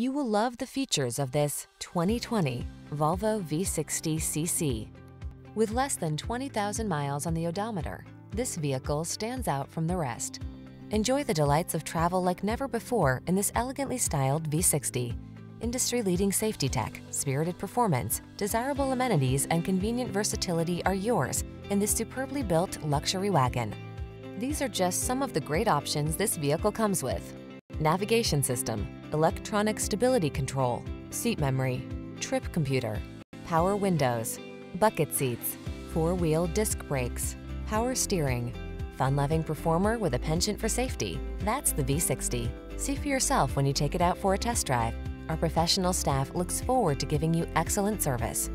You will love the features of this 2020 Volvo V60cc. With less than 20,000 miles on the odometer, this vehicle stands out from the rest. Enjoy the delights of travel like never before in this elegantly styled V60. Industry-leading safety tech, spirited performance, desirable amenities, and convenient versatility are yours in this superbly built luxury wagon. These are just some of the great options this vehicle comes with. Navigation system, electronic stability control, seat memory, trip computer, power windows, bucket seats, four-wheel disc brakes, power steering. Fun-loving performer with a penchant for safety. That's the V60. See for yourself when you take it out for a test drive. Our professional staff looks forward to giving you excellent service.